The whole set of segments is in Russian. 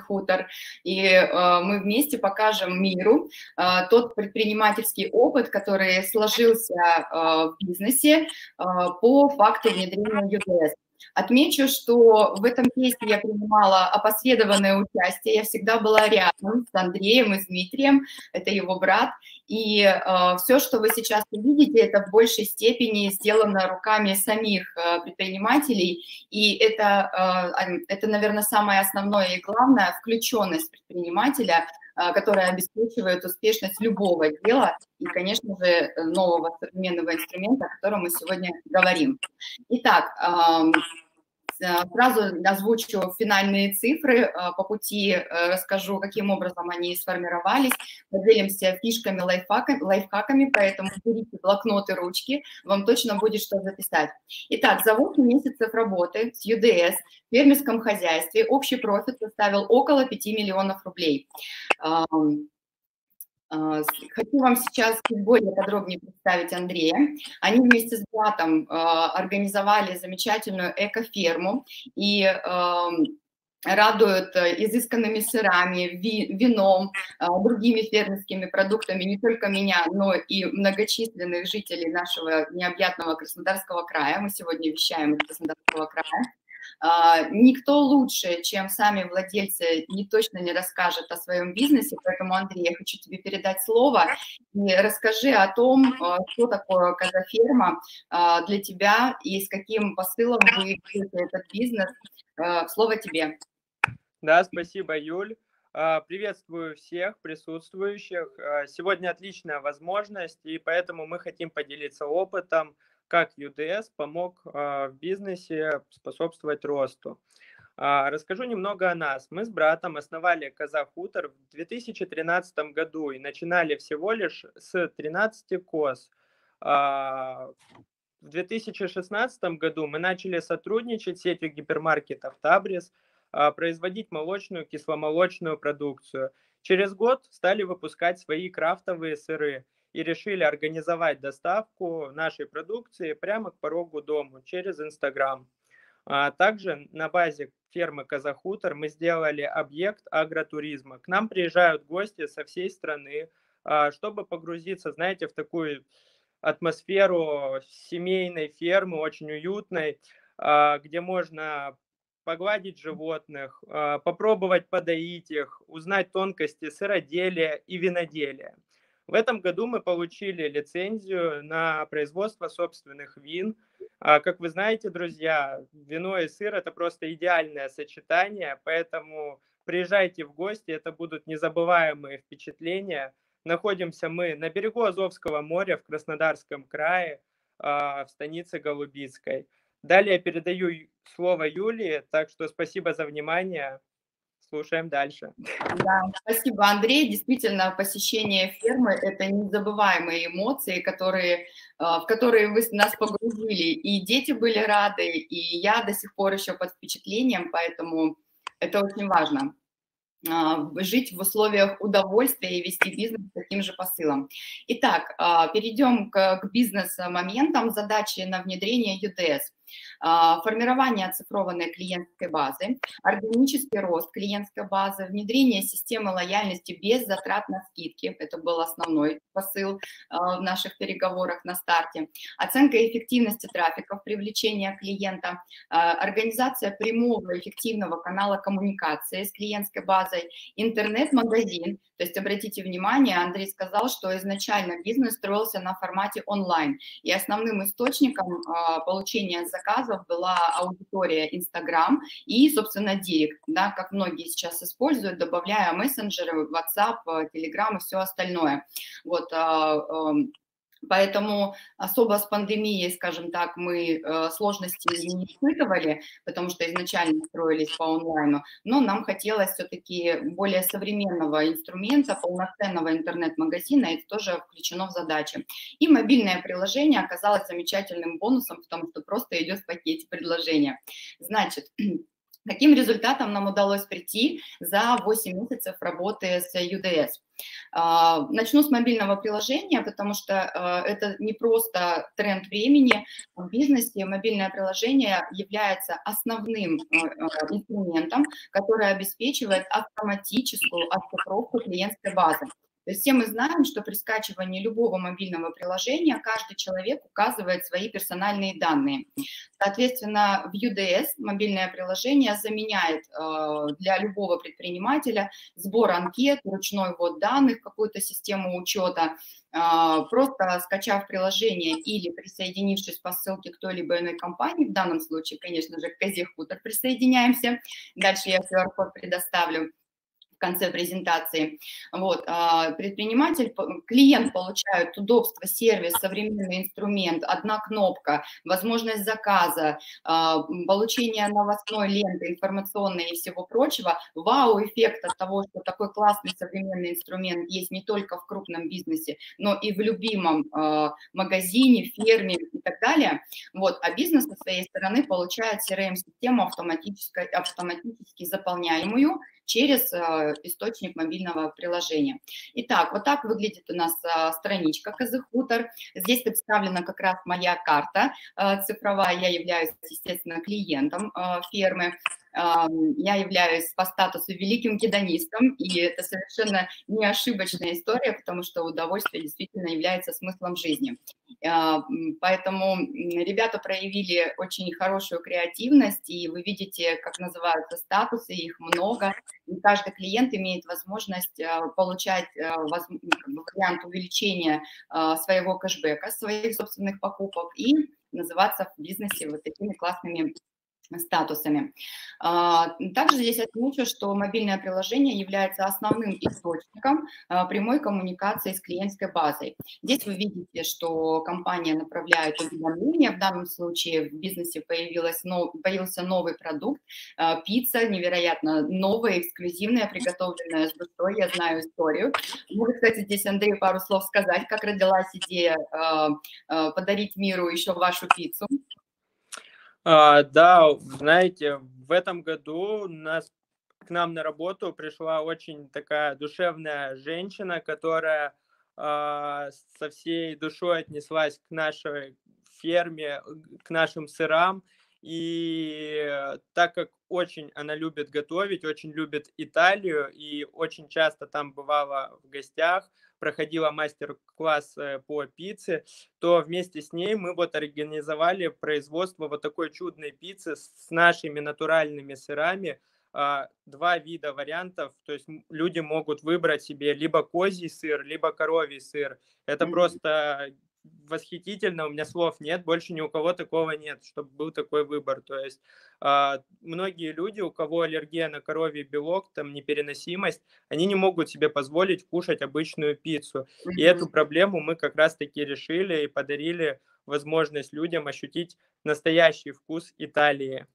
хутор, и э, мы вместе покажем миру э, тот предпринимательский опыт, который сложился э, в бизнесе э, по факту внедрения UDS. Отмечу, что в этом кейсе я принимала опосредованное участие, я всегда была рядом с Андреем и с Дмитрием, это его брат, и э, все, что вы сейчас видите, это в большей степени сделано руками самих э, предпринимателей, и это, э, это, наверное, самое основное и главное, включенность предпринимателя которая обеспечивает успешность любого дела и, конечно же, нового современного инструмента, о котором мы сегодня говорим. Итак, Сразу озвучу финальные цифры, а, по пути э, расскажу, каким образом они сформировались, поделимся фишками, лайфхаками, лайфхаками, поэтому берите блокноты, ручки, вам точно будет что записать. Итак, за 8 месяцев работы с UDS в фермерском хозяйстве общий профит составил около 5 миллионов рублей. А, хочу вам сейчас более подробнее представить Андрея. Они вместе с братом а, организовали замечательную экоферму и радуют э, изысканными сырами, вином, а, другими фермерскими продуктами не только меня, но и многочисленных жителей нашего необъятного Краснодарского края. Мы сегодня вещаем из Краснодарского края. А, никто лучше, чем сами владельцы, не точно не расскажет о своем бизнесе, поэтому, Андрей, я хочу тебе передать слово и расскажи о том, а, что такое казаферма а, для тебя и с каким посылом вы ведете этот бизнес. Слово тебе. Да, спасибо, Юль. Приветствую всех присутствующих. Сегодня отличная возможность, и поэтому мы хотим поделиться опытом, как UDS помог а, в бизнесе способствовать росту. А, расскажу немного о нас. Мы с братом основали Казах Хутор в 2013 году и начинали всего лишь с 13 коз. А, в 2016 году мы начали сотрудничать с сетью гипермаркетов Табрис, производить молочную, кисломолочную продукцию. Через год стали выпускать свои крафтовые сыры и решили организовать доставку нашей продукции прямо к порогу дома через Инстаграм. А также на базе фермы Казахутор мы сделали объект агротуризма. К нам приезжают гости со всей страны, а, чтобы погрузиться, знаете, в такую атмосферу семейной фермы, очень уютной, а, где можно погладить животных, попробовать подоить их, узнать тонкости сыроделия и виноделия. В этом году мы получили лицензию на производство собственных вин. А, как вы знаете, друзья, вино и сыр – это просто идеальное сочетание, поэтому приезжайте в гости, это будут незабываемые впечатления. Находимся мы на берегу Азовского моря в Краснодарском крае, а, в станице Голубицкой. Далее передаю слово Юлии, так что спасибо за внимание слушаем дальше. Да, спасибо, Андрей. Действительно, посещение фермы – это незабываемые эмоции, которые, а, в которые вы нас погрузили. И дети были рады, и я до сих пор еще под впечатлением, поэтому это очень важно а, жить в условиях удовольствия и вести бизнес таким же посылом. Итак, а, перейдем к, бизнес-моментам задачи на внедрение UDS. А, формирование оцифрованной клиентской базы, органический рост клиентской базы, внедрение системы лояльности без затрат на скидки, это был основной посыл а, в наших переговорах на старте, оценка эффективности трафика, привлечение клиента, а, организация прямого эффективного канала коммуникации с клиентской базой, интернет-магазин, то есть обратите внимание, Андрей сказал, что изначально бизнес строился на формате онлайн, и основным источником получения заказов была аудитория Instagram и, собственно, Директ, да, как многие сейчас используют, добавляя мессенджеры, WhatsApp, Telegram и все остальное. Вот, а, эм, Поэтому особо с пандемией, скажем так, мы э, сложности не испытывали, потому что изначально строились по онлайну, но нам хотелось все-таки более современного инструмента, полноценного интернет-магазина, это тоже включено в задачи. И мобильное приложение оказалось замечательным бонусом, потому что просто идет в пакете предложения. Значит, Каким результатом нам удалось прийти за 8 месяцев работы с UDS? А, начну с мобильного приложения, потому что а, это не просто тренд времени. В бизнесе мобильное приложение является основным а, инструментом, который обеспечивает автоматическую отцифровку клиентской базы. То есть все мы знаем, что при скачивании любого мобильного приложения каждый человек указывает свои персональные данные. Соответственно, в UDS мобильное приложение заменяет э, для любого предпринимателя сбор анкет, ручной ввод данных, какую-то систему учета, э, просто скачав приложение или присоединившись по ссылке к той-либо иной компании, в данном случае, конечно же, к Казе Хутор присоединяемся, дальше я QR-код предоставлю, конце презентации. Вот, а, предприниматель, клиент получает удобство, сервис, современный инструмент, одна кнопка, возможность заказа, а, получение новостной ленты, информационной и всего прочего. Вау-эффект от того, что такой классный современный инструмент есть не только в крупном бизнесе, но и в любимом а, магазине, ферме и так далее. Вот, а бизнес со своей стороны получает CRM-систему автоматически, автоматически заполняемую, через источник мобильного приложения. Итак, вот так выглядит у нас э, страничка Казыхутор. Здесь представлена как раз моя карта э, цифровая. Я являюсь, естественно, клиентом фермы я являюсь по статусу великим гедонистом, и это совершенно не ошибочная история, потому что удовольствие действительно является смыслом жизни. А, поэтому ребята проявили очень хорошую креативность, и вы видите, как называются статусы, их много, и каждый клиент имеет возможность а, получать а, вариант увеличения своего кэшбэка, своих собственных покупок и называться в бизнесе вот такими классными статусами. А, также здесь отмечу, что мобильное приложение является основным источником а, прямой коммуникации с клиентской базой. Здесь вы видите, что компания направляет уведомления. В данном случае в бизнесе появилась, появился новый продукт, а, пицца, невероятно новая, эксклюзивная, приготовленная с душой. Я знаю историю. Может, кстати, здесь Андрей пару слов сказать, как родилась идея подарить миру еще вашу пиццу. А, да, знаете, в этом году нас к нам на работу пришла очень такая душевная женщина, которая а, со всей душой отнеслась к нашей ферме, к нашим сырам. И так как очень она любит готовить, очень любит Италию и очень часто там бывала в гостях, проходила мастер-класс э, по пицце, то вместе с ней мы вот организовали производство вот такой чудной пиццы с нашими натуральными сырами, а, два вида вариантов, то есть люди могут выбрать себе либо козий сыр, либо коровий сыр. Это mm-hmm. просто восхитительно, у меня слов нет, больше ни у кого такого нет, чтобы был такой выбор. То есть э, многие люди, у кого аллергия на коровий белок, там непереносимость, они не могут себе позволить кушать обычную пиццу. И эту проблему мы как раз-таки решили и подарили возможность людям ощутить настоящий вкус Италии.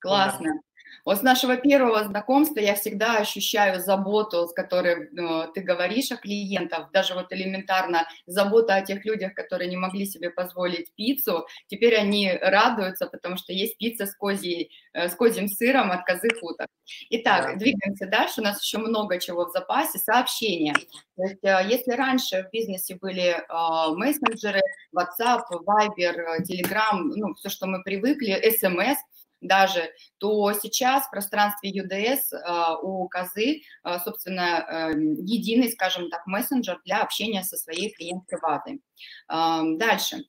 Классно. Вот с нашего первого знакомства я всегда ощущаю заботу, с которой э, ты говоришь о клиентах, даже вот элементарно забота о тех людях, которые не могли себе позволить пиццу. Теперь они радуются, потому что есть пицца с, козьей, э, с козьим сыром от козы хутор. Итак, да. двигаемся дальше. У нас еще много чего в запасе. Сообщения. То есть, э, если раньше в бизнесе были э, мессенджеры, WhatsApp, Viber, Telegram, ну, все, что мы привыкли, SMS – даже, то сейчас в пространстве UDS а, у Козы, а, собственно, эм, единый, скажем так, мессенджер для общения со своей клиентской базой. Дальше.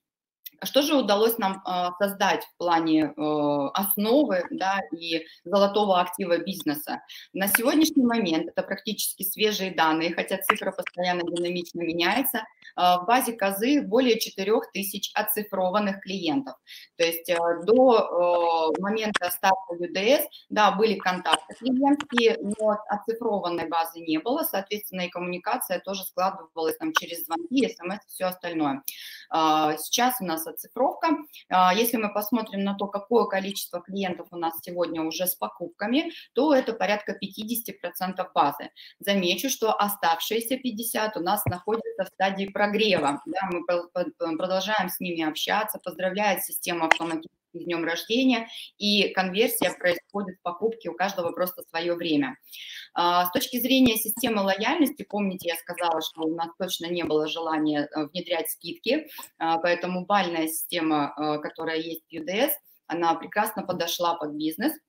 Что же удалось нам а, создать в плане э, основы да, и золотого актива бизнеса? На сегодняшний момент это практически свежие данные, хотя цифра постоянно динамично меняется. А, в базе КОЗы более 4 тысяч оцифрованных клиентов. То есть э, до э, момента старта UDS, да, были контакты клиентские, но оцифрованной базы не было, соответственно, и коммуникация тоже складывалась там через звонки, смс, все остальное. А, сейчас у нас оцифровка. А, если мы посмотрим на то, какое количество клиентов у нас сегодня уже с покупками, то это порядка 50% базы. Замечу, что оставшиеся 50 у нас находятся в стадии прогрева. Да, мы продолжаем с ними общаться, поздравляет система автоматически с днем рождения, и конверсия происходит в покупке у каждого просто свое время. А, с точки зрения системы лояльности, помните, я сказала, что у нас точно не было желания э, внедрять скидки, а, поэтому бальная система, э, которая есть в UDS, она прекрасно подошла под бизнес –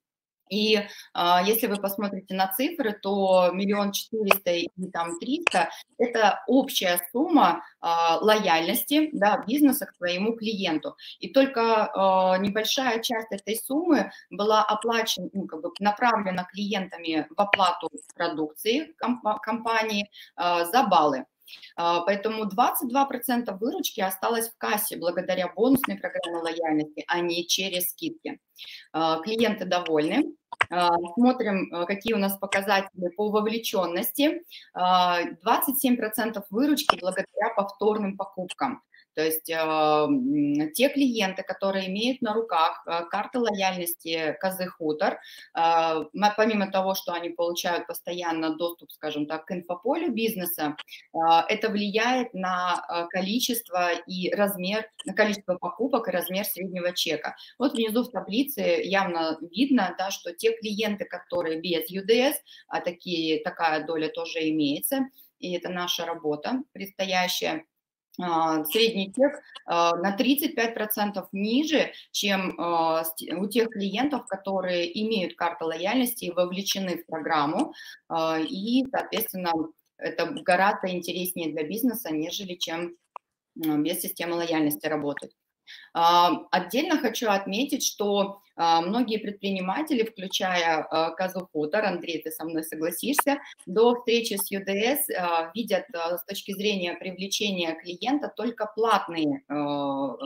и а, если вы посмотрите на цифры, то миллион четыреста и там триста – это общая сумма а, лояльности да, бизнеса к своему клиенту. И только а, небольшая часть этой суммы была оплачена, ну, как бы направлена клиентами в оплату продукции комп- компании а, за баллы. А, поэтому 22% выручки осталось в кассе благодаря бонусной программе лояльности, а не через скидки. А, клиенты довольны. А, смотрим, какие у нас показатели по вовлеченности. 27% выручки благодаря повторным покупкам. То есть э, те клиенты, которые имеют на руках э, карты лояльности Козы Хутор, э, помимо того, что они получают постоянно доступ, скажем так, к инфополю бизнеса, это влияет на количество и размер, на количество покупок и размер среднего чека. Вот внизу в таблице явно видно, да, что те клиенты, которые без UDS, а такие, такая доля тоже имеется, и это наша работа предстоящая, а, средний чек а, на 35% ниже, чем а, у тех клиентов, которые имеют карту лояльности и вовлечены в программу. И, соответственно, это гораздо интереснее для бизнеса, нежели чем без системы лояльности работать. Отдельно хочу отметить, что а, многие предприниматели, включая а, Казу Хутор, Андрей, ты со мной согласишься, до встречи с ЮДС а, видят с точки зрения привлечения клиента только платные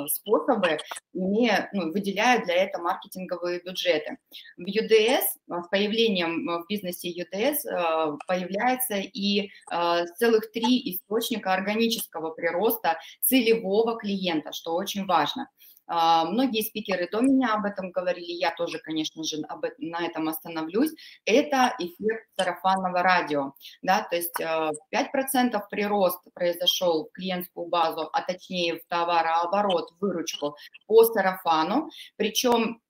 способы, имея, ну, выделяя для этого маркетинговые бюджеты. В ЮДС, с появлением в бизнесе ЮДС появляется и целых три источника органического прироста целевого клиента, что очень важно. А, многие спикеры до меня об этом говорили, я тоже, конечно же, об на этом остановлюсь. Это эффект сарафанного радио. Да, то есть 5% а, прирост произошел в клиентскую базу, а точнее в товарооборот, выручку по сарафану. Причем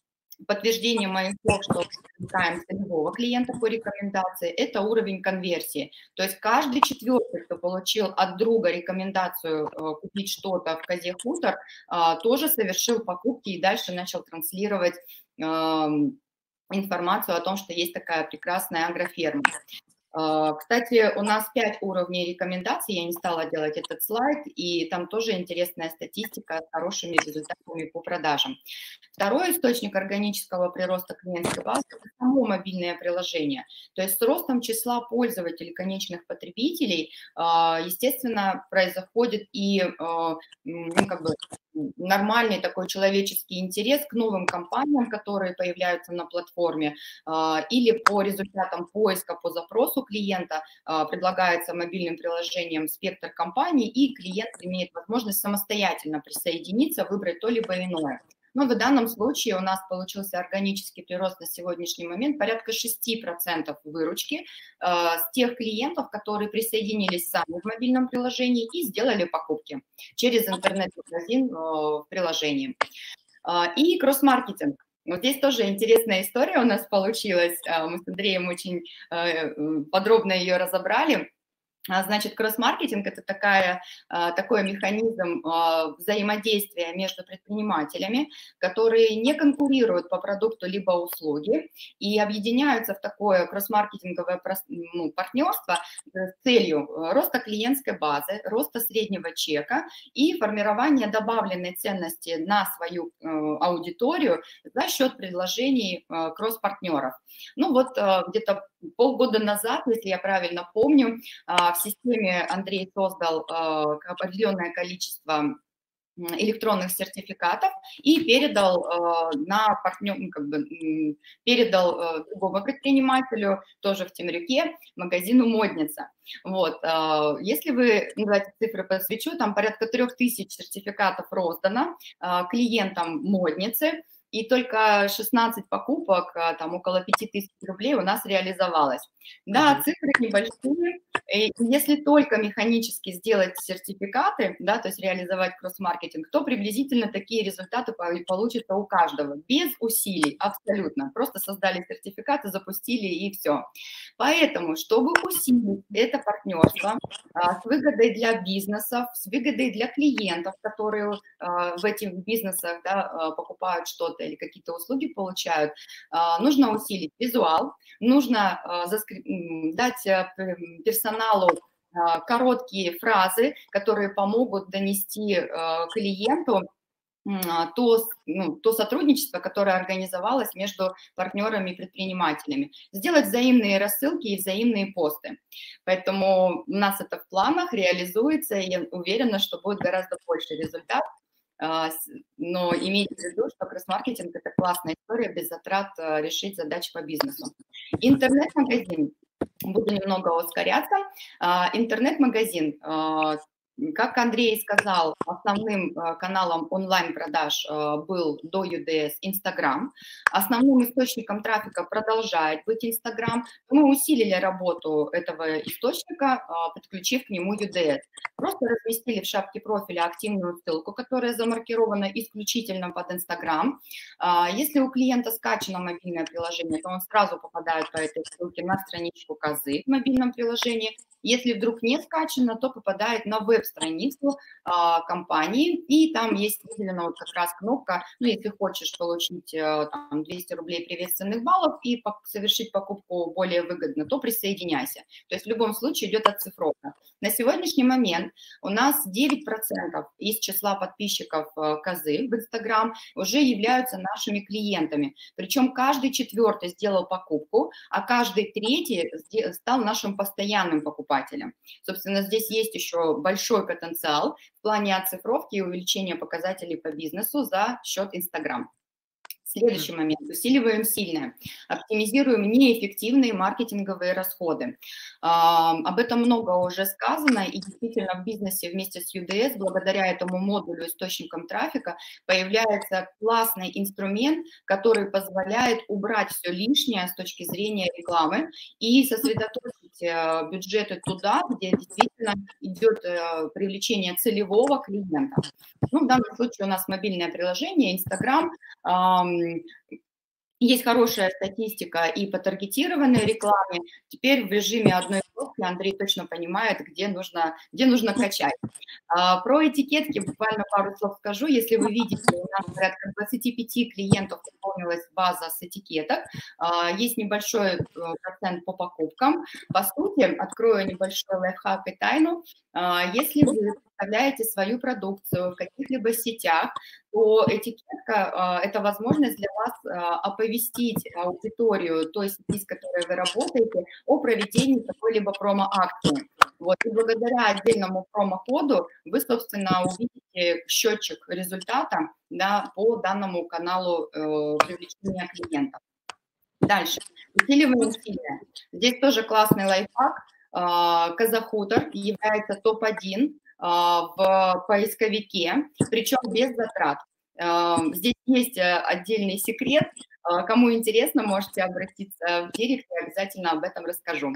подтверждение моих слов, что привлекаем целевого клиента по рекомендации, это уровень конверсии. То есть каждый четвертый, кто получил от друга рекомендацию э, купить что-то в Козе Хутор, а, тоже совершил покупки и дальше начал транслировать информацию о том, что есть такая прекрасная агроферма. А, кстати, у нас пять уровней рекомендаций, я не стала делать этот слайд, и там тоже интересная статистика с хорошими результатами по продажам. Второй источник органического прироста клиентской базы – это само мобильное приложение. То есть с ростом числа пользователей, конечных потребителей, а, естественно, происходит и а, ну, как бы нормальный такой человеческий интерес к новым компаниям, которые появляются на платформе, а, или по результатам поиска по запросу клиента а, предлагается мобильным приложением спектр компаний, и клиент имеет возможность самостоятельно присоединиться, выбрать то либо иное. Но в данном случае у нас получился органический прирост на сегодняшний момент порядка 6% выручки э, с тех клиентов, которые присоединились сами в мобильном приложении и сделали покупки через интернет-магазин э, в приложении. Э, и кросс-маркетинг. Вот здесь тоже интересная история у нас получилась. Мы с Андреем очень подробно ее разобрали. А, значит, кросс-маркетинг – это такая, а, такой механизм а, взаимодействия между предпринимателями, которые не конкурируют по продукту либо услуге и объединяются в такое кросс-маркетинговое ну, партнерство с целью роста клиентской базы, роста среднего чека и формирования добавленной ценности на свою э, аудиторию за счет предложений э, кросс-партнеров. Ну вот э, где-то полгода назад, если я правильно помню, а, в системе Андрей создал а, определенное количество электронных сертификатов и передал э, на партнер, ну, как бы передал э, другому предпринимателю, тоже в Темрюке, магазину Модница. Вот, э, если вы, ну, давайте цифры посвечу, там порядка трех тысяч сертификатов роздано э, клиентам Модницы, и только 16 покупок, там около 5000 рублей у нас реализовалось. Да, цифры небольшие, и если только механически сделать сертификаты, да, то есть реализовать кросс-маркетинг, то приблизительно такие результаты получатся у каждого, без усилий, абсолютно. Просто создали сертификаты, запустили и все. Поэтому, чтобы усилить это партнерство а, с выгодой для бизнесов, с выгодой для клиентов, которые а, в этих бизнесах да, а, покупают что-то или какие-то услуги получают, нужно усилить визуал, нужно дать персоналу короткие фразы, которые помогут донести клиенту а, то, ну, то сотрудничество, которое организовалось между партнерами и предпринимателями. Сделать взаимные рассылки и взаимные посты. Поэтому у нас это в планах, реализуется, и я уверена, что будет гораздо больше результат. А, но имейте в виду, что кросс-маркетинг – это классная история, без затрат а, решить задачи по бизнесу. Интернет-магазин. Буду немного ускоряться. Интернет-магазин как Андрей сказал, основным э, каналом онлайн-продаж э, был до UDS Instagram. Основным источником трафика продолжает быть Instagram. Мы усилили работу этого источника, э, подключив к нему UDS. Просто разместили в шапке профиля активную ссылку, которая замаркирована исключительно под Instagram. Если у клиента скачано мобильное приложение, то он сразу попадает по этой ссылке на страничку Козы в мобильном приложении. Если вдруг не скачано, то попадает на веб-страницу а, компании, и там есть выделена вот как раз кнопка, ну, если хочешь получить а, там, 200 рублей приветственных баллов и совершить покупку более выгодно, то присоединяйся. То есть в любом случае идет оцифровка. На сегодняшний момент у нас 9% из числа подписчиков а, Козы в Инстаграм уже являются нашими клиентами. Причем каждый четвертый сделал покупку, а каждый третий стал нашим постоянным покупателем. Собственно, здесь есть еще большой потенциал в плане оцифровки и увеличения показателей по бизнесу за счет Инстаграм. Следующий момент. Усиливаем сильное. Оптимизируем неэффективные маркетинговые расходы. Об этом много уже сказано, и действительно в бизнесе вместе с UDS, благодаря этому модулю источникам трафика, появляется классный инструмент, который позволяет убрать все лишнее с точки зрения рекламы и сосредоточить э, бюджеты туда, где действительно идет э, привлечение целевого клиента. Ну, в данном случае у нас мобильное приложение, Инстаграм, есть хорошая статистика и по таргетированной рекламе. Теперь в режиме одной кнопки Андрей точно понимает, где нужно, где нужно качать. А, про этикетки буквально пару слов скажу. Если вы видите, у нас порядка 25 клиентов пополнилась база с этикеток. А, есть небольшой э, процент по покупкам. По сути, открою небольшой лайфхак и тайну. А, если вы представляете свою продукцию в каких-либо сетях, то этикетка а, – это возможность для вас а, оповестить аудиторию той сети, с которой вы работаете, о проведении какой-либо промо-акции. Вот, и благодаря отдельному промокоду вы, собственно, увидите счетчик результата да, по данному каналу э, привлечения клиентов. Дальше. Усиливаем сильное. Здесь тоже классный лайфхак. Э, Казахутор является топ-1 а, в поисковике, причем без затрат. А, здесь есть э, отдельный секрет. А, кому интересно, можете обратиться в директ, я обязательно об этом расскажу.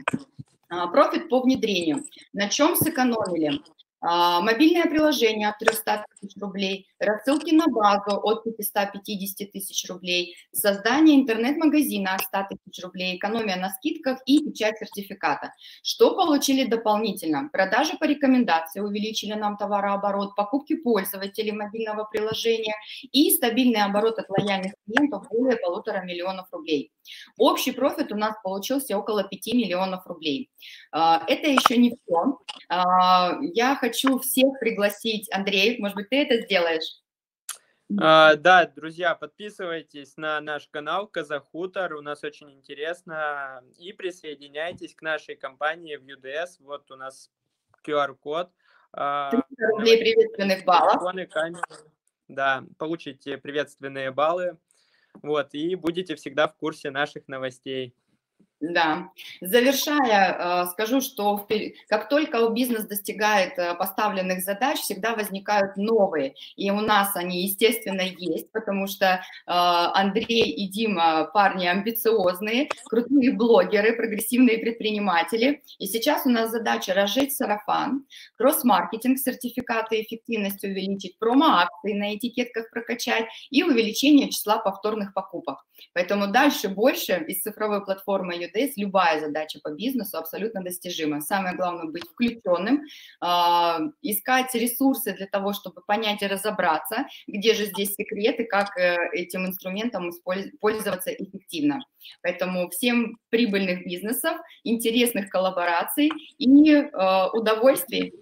Профит по внедрению. На чем сэкономили? А, мобильное приложение от 300 тысяч рублей, рассылки на базу от 550 тысяч рублей, создание интернет-магазина от 100 тысяч рублей, экономия на скидках и печать сертификата. Что получили дополнительно? Продажи по рекомендации увеличили нам товарооборот, покупки пользователей мобильного приложения и стабильный оборот от лояльных клиентов более полутора миллионов рублей. Общий профит у нас получился около 5 миллионов рублей. А, это еще не все. А, я хочу всех пригласить, Андрей, может быть, ты это сделаешь? Uh, да, друзья, подписывайтесь на наш канал Казахутор, у нас очень интересно, и присоединяйтесь к нашей компании в UDS, вот у нас QR-код. Uh, рублей приветственных баллов. Да, получите приветственные баллы, вот, и будете всегда в курсе наших новостей. Да. Завершая, э, скажу, что как только бизнес достигает э, поставленных задач, всегда возникают новые. И у нас они, естественно, есть, потому что э, Андрей и Дима парни амбициозные, крутые блогеры, прогрессивные предприниматели. И сейчас у нас задача разжечь сарафан, кросс-маркетинг, сертификаты эффективности увеличить, промо-акции на этикетках прокачать и увеличение числа повторных покупок. Поэтому дальше больше из цифровой платформы UDS любая задача по бизнесу абсолютно достижима. Самое главное быть включенным, а, искать ресурсы для того, чтобы понять и разобраться, где же здесь секреты, как э, этим инструментом пользоваться эффективно. Поэтому всем прибыльных бизнесов, интересных коллабораций и э, удовольствий.